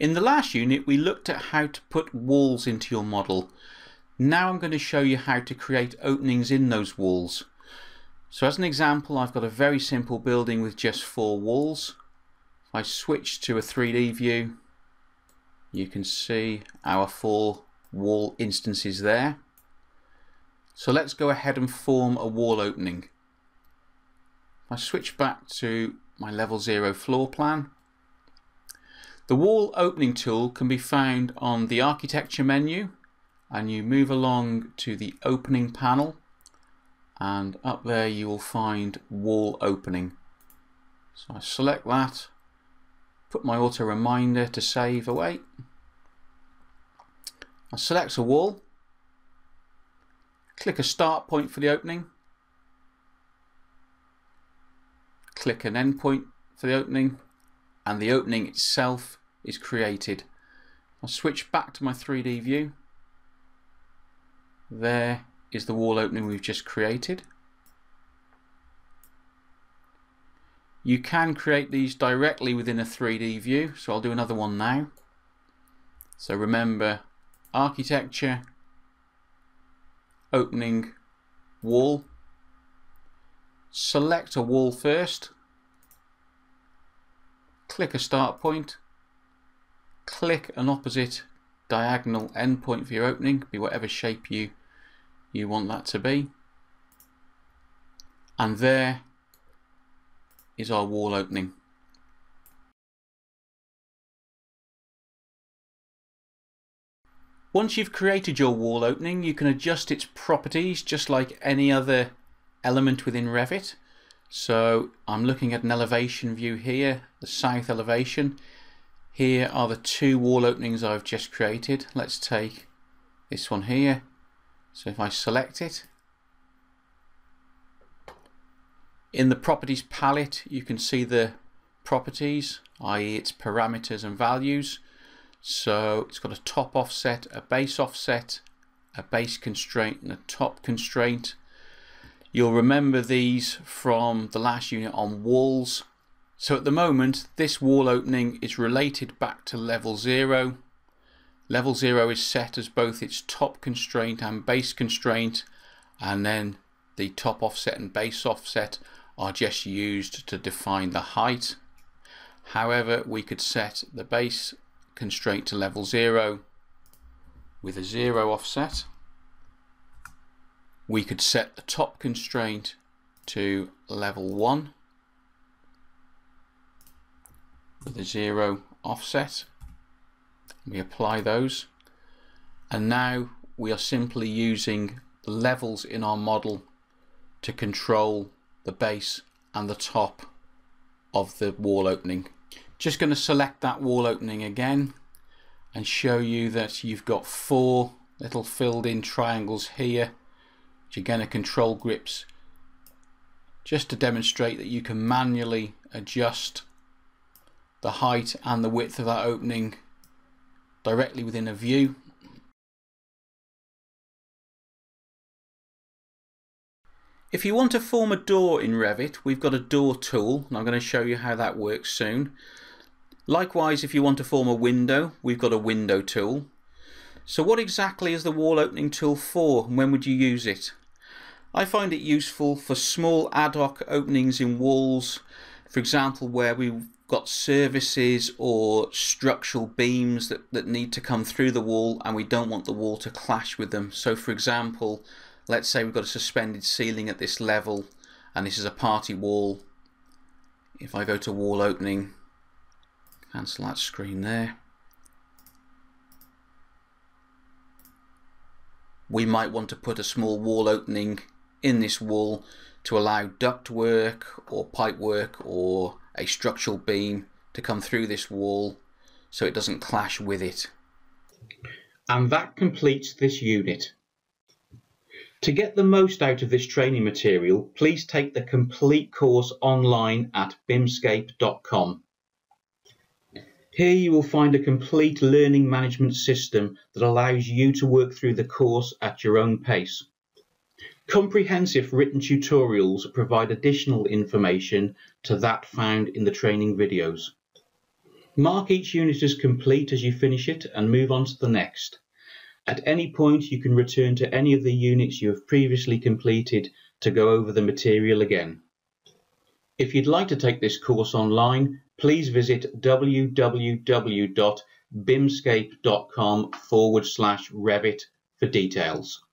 In the last unit we looked at how to put walls into your model. Now I'm going to show you how to create openings in those walls. So as an example I've got a very simple building with just four walls. If I switch to a 3D view you can see our four wall instances there. So let's go ahead and form a wall opening. If I switch back to my level 0 floor plan the wall opening tool can be found on the architecture menu and you move along to the opening panel and up there you will find wall opening. So I select that, put my auto reminder to save away. I select a wall, click a start point for the opening, click an endpoint for the opening and the opening itself is created. I'll switch back to my 3D view. There is the wall opening we've just created. You can create these directly within a 3D view, so I'll do another one now. So remember, architecture, opening, wall. Select a wall first, click a start point, click an opposite diagonal endpoint for your opening, be whatever shape you, you want that to be. And there is our wall opening. Once you've created your wall opening, you can adjust its properties just like any other element within Revit. So I'm looking at an elevation view here, the south elevation. Here are the two wall openings I've just created. Let's take this one here. So if I select it, in the properties palette you can see the properties, i.e. its parameters and values. So it's got a top offset, a base offset, a base constraint and a top constraint. You'll remember these from the last unit on walls so at the moment, this wall opening is related back to level 0. Level 0 is set as both its top constraint and base constraint, and then the top offset and base offset are just used to define the height. However, we could set the base constraint to level 0 with a 0 offset. We could set the top constraint to level 1 with a zero offset. We apply those and now we are simply using the levels in our model to control the base and the top of the wall opening. Just going to select that wall opening again and show you that you've got four little filled in triangles here which are going to control grips just to demonstrate that you can manually adjust the height and the width of that opening directly within a view. If you want to form a door in Revit, we've got a door tool, and I'm going to show you how that works soon. Likewise, if you want to form a window, we've got a window tool. So what exactly is the wall opening tool for, and when would you use it? I find it useful for small ad hoc openings in walls, for example where we've got services or structural beams that, that need to come through the wall and we don't want the wall to clash with them. So for example, let's say we've got a suspended ceiling at this level and this is a party wall. If I go to wall opening, cancel that screen there. We might want to put a small wall opening in this wall to allow duct work or pipe work or a structural beam to come through this wall so it doesn't clash with it. And that completes this unit. To get the most out of this training material, please take the complete course online at bimscape.com. Here you will find a complete learning management system that allows you to work through the course at your own pace. Comprehensive written tutorials provide additional information to that found in the training videos. Mark each unit as complete as you finish it and move on to the next. At any point you can return to any of the units you have previously completed to go over the material again. If you'd like to take this course online, please visit www.bimscape.com forward slash Revit for details.